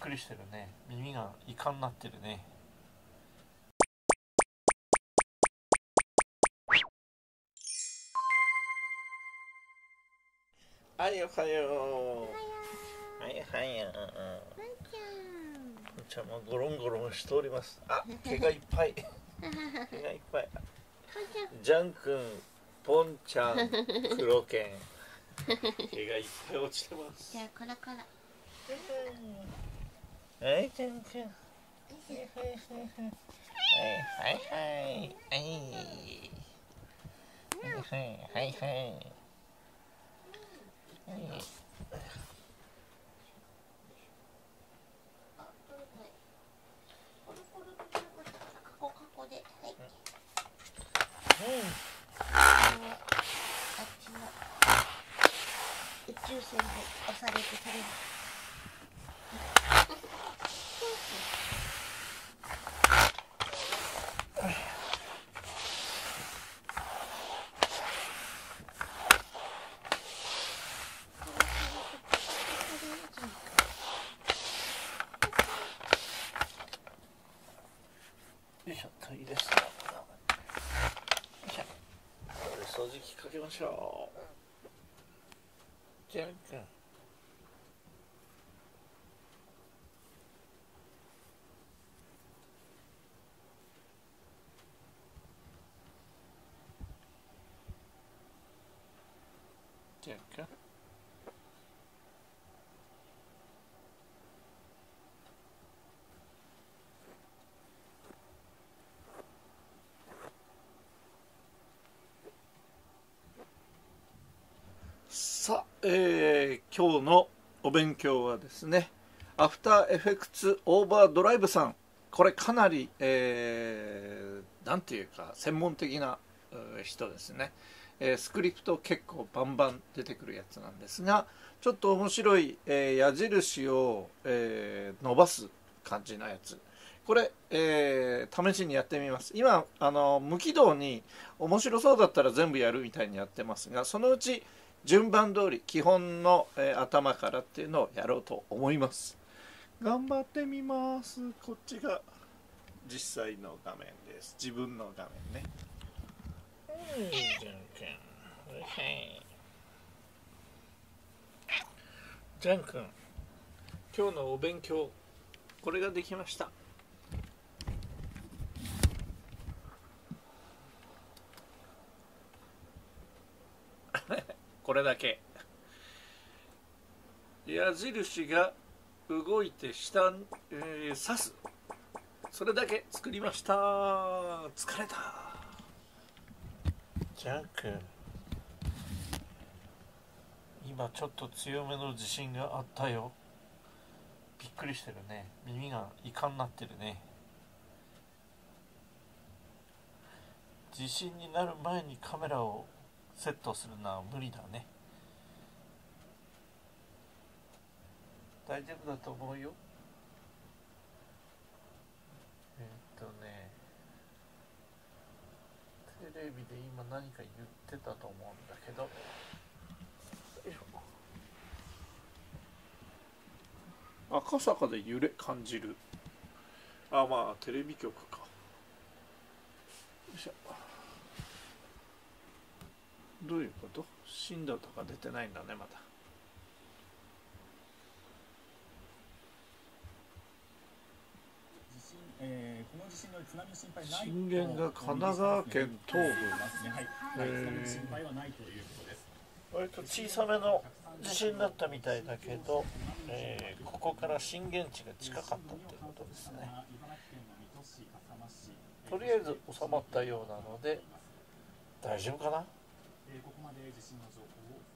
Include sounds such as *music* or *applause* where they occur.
くりしてるね。耳がイカになってるね。はいおはよう。はいはい。よちゃん。もゴロンゴロンしております。あ *laughs* 毛がいっぱい。毛がいっぱい。ジャン君ポンちゃん黒犬毛がいっぱい落ちてます。じゃあこら。こらはいジャン君はいはいはいはいはいはいはいはい宇宙船で押されて取れるいしょトイレすよいしょ。これ掃除機かけましょうジャン君ジャン君さあ、えー今日のお勉強はですねアフターエフェクツオーバードライブさん。これかなり、えーていうか専門的な人ですね、えースクリプト結構バンバン出てくるやつなんですがちょっと面白い、えー矢印を、え伸ばす感じのやつ。これ、えー試しにやってみます。今あの無軌道に面白そうだったら全部やるみたいにやってますがそのうち順番通り基本の、えー頭からっていうのをやろうと思います。頑張ってみます。こっちが実際の画面です。自分の画面ね。ジャン君今日のお勉強これができました。これだけ。矢印が動いて下に、えー指す。それだけ。作りました。疲れた。ジャン君。今ちょっと強めの地震があったよ。びっくりしてるね。耳がイカになってるね。地震になる前にカメラをセットするのは無理だね。大丈夫だと思うよ。えっとね。テレビで今何か言ってたと思うんだけど。よいしょ。赤坂で揺れ感じる。あまあテレビ局か。よいしょ。どういうこと？震度とか出てないんだねまだ。地震源が神奈川県東部。ますねはい、はい、へー割と小さめの地震だったみたいだけど、えーここから震源地が近かったっていうことですね。とりあえず収まったようなので大丈夫かな？えーここまで地震の情報をお